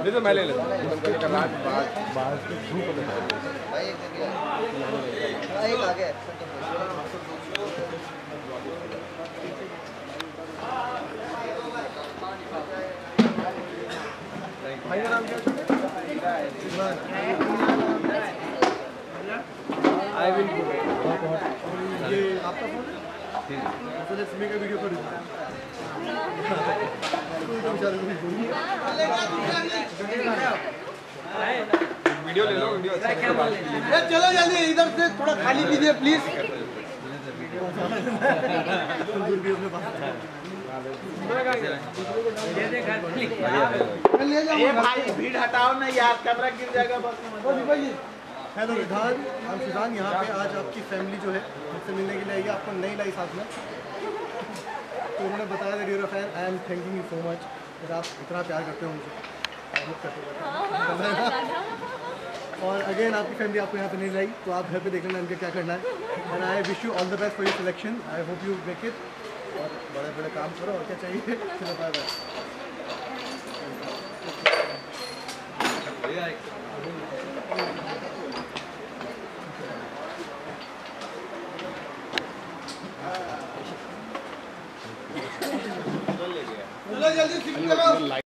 नहीं तो मैं ले लेता भाई का नाम क्या आई विल ये आपका फ़ोन है? वीडियो ले लो वीडियो अच्छा चलो जल्दी इधर से थोड़ा खाली कीजिए प्लीज़ ले जाओ। भाई भीड़ हटाओ ना यार कैमरा गिर जाएगा बस। हेलो विधान, हम सुजान यहाँ पे आज आपकी फैमिली जो है मुझसे मिलने के लिए आई है, आपको नहीं लाई साथ में। तो उन्होंने बताया था your fan I am thanking you so much कि आप इतना प्यार करते हो मुझे। और अगेन आपकी फैमिली आपको यहाँ पे नहीं लाई तो आप घर पे देख लेना इनका क्या करना है। And I wish you all the best for your selection I hope you make it और बड़े बड़े काम करो, और क्या चाहिए? चलो बाय चलो जल्दी